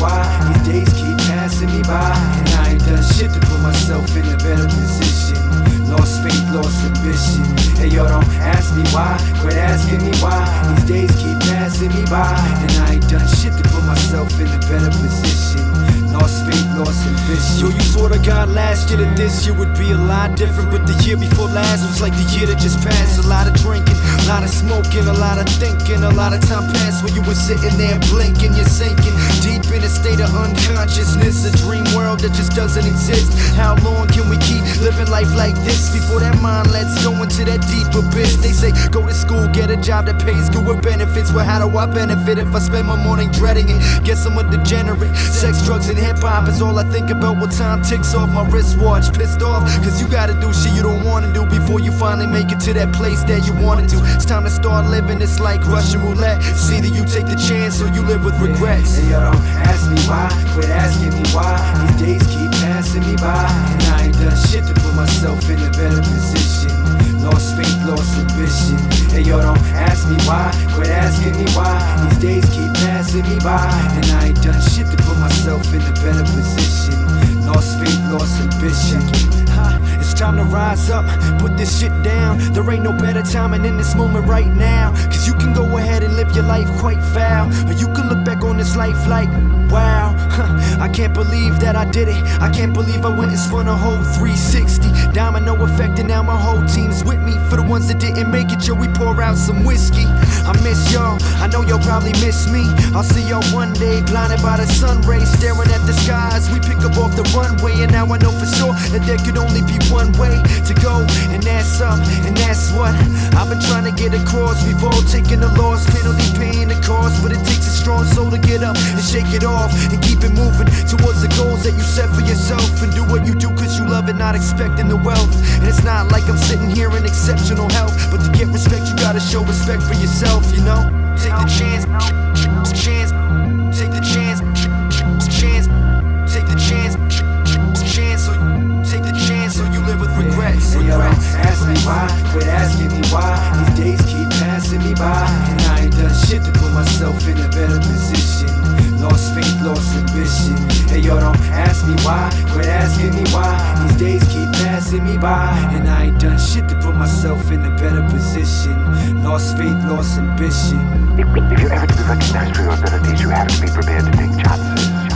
why these days keep passing me by. And I ain't done shit to put myself in a better position. Lost faith, lost ambition. Hey, y'all don't ask me why, quit asking me why. These days keep passing me by. And I ain't shit to put myself in a better position. Lost faith, lost ambition. Yo, you thought I got last year that this year would be a lot different, but the year before last was like the year that just passed. A lot of drinking, a lot of smoking, a lot of thinking, a lot of time passed when you were sitting there blinking. You're sinking deep in a state of unconsciousness, a dream world that just doesn't exist. How long can we keep living life like this before that mind lets go into that deep abyss? They say go to school, get a job that pays good with benefits. Well, how do I benefit if I spend my morning dreading it? Guess I'm a degenerate. Sex, drugs, and hip hop is all I think about. What time ticks off my wristwatch? Pissed off, cause you gotta do shit you don't wanna do before you finally make it to that place that you wanted to. It's time to start living, it's like Russian roulette. It's either you take the chance or you live with regrets. Hey, yo, don't ask me why, quit asking me why. These days keep passing me by, and I ain't done shit to put myself in a better position. Lost faith, lost ambition. Hey yo, don't ask me why, quit asking me why. These days passing me by, and I ain't done shit to put myself in a better position. Lost faith, lost ambition. It's time to rise up, put this shit down. There ain't no better time timing in this moment right now. Cause you can go ahead and live your life quite foul. Or you can look back on this life like, wow. huh, I can't believe that I did it. I can't believe I went and spun a whole 360. Domino effect, and now my whole team's with me. For the ones that didn't make it, yo, we pour out some whiskey. I miss y'all, I know y'all probably miss me. I'll see y'all one day, blinded by the sun rays, staring at the skies. We pick up off the runway, and now I know for sure that there could only be one way to go, and that's up, and that's what I've been trying to get across. We've all taken the loss, penalty, paying the cost, but it takes a strong soul to get up and shake it off and keep it moving towards the goals that you set for yourself and do what you do because you love it, not expecting the wealth. And it's not like I'm sitting here in exceptional health, respect for yourself, you know? Take the chance, chance, take the chance, chance, take the chance, chance, so take the chance, so you live with regrets. Hey, yo, don't ask me why, quit asking me why. These days keep passing me by, and I ain't done shit to put myself in a better position. Lost faith, lost ambition. Hey yo, don't ask me why, quit asking me why. By, and I ain't done shit to put myself in a better position. Lost faith, lost ambition. If, you're ever to be recognized for your abilities, you have to be prepared to take chances.